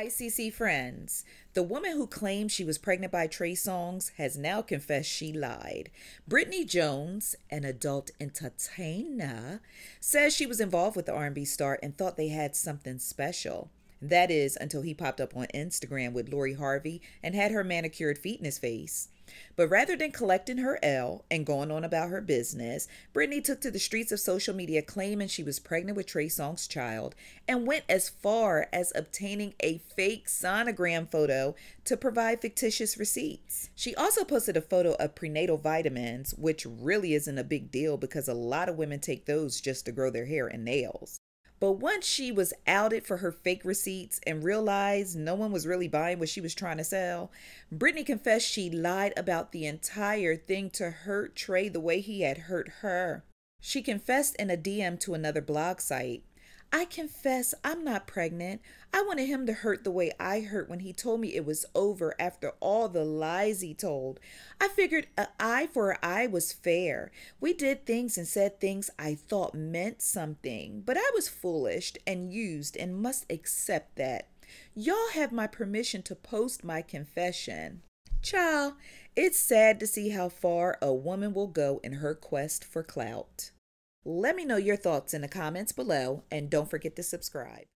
Hi, CC friends. The woman who claimed she was pregnant by Trey Songz has now confessed she lied. Brittney Jones, an adult entertainer, says she was involved with the R&B star and thought they had something special. That is until he popped up on Instagram with Lori Harvey and had her manicured feet in his face. But rather than collecting her L and going on about her business, Brittney took to the streets of social media claiming she was pregnant with Trey Songz's child and went as far as obtaining a fake sonogram photo to provide fictitious receipts. She also posted a photo of prenatal vitamins, which really isn't a big deal because a lot of women take those just to grow their hair and nails. But once she was outed for her fake receipts and realized no one was really buying what she was trying to sell, Brittney confessed she lied about the entire thing to hurt Trey the way he had hurt her. She confessed in a DM to another blog site I confess I'm not pregnant. I wanted him to hurt the way I hurt when he told me it was over after all the lies he told. I figured an eye for an eye was fair. We did things and said things I thought meant something, but I was foolish and used and must accept that. Y'all have my permission to post my confession. Child, it's sad to see how far a woman will go in her quest for clout. Let me know your thoughts in the comments below and don't forget to subscribe.